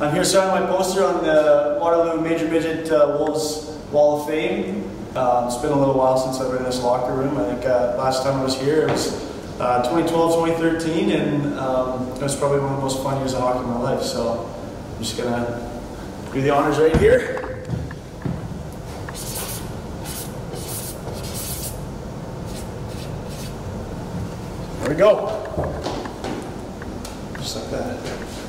I'm here signing my poster on the Waterloo Major Midget uh, Wolves Wall of Fame. Uh, it's been a little while since I've been in this locker room. I think uh, last time I was here it was uh, 2012, 2013, and um, it was probably one of the most fun years of hockey in my life. So I'm just gonna do the honors right here. There we go. Just like that.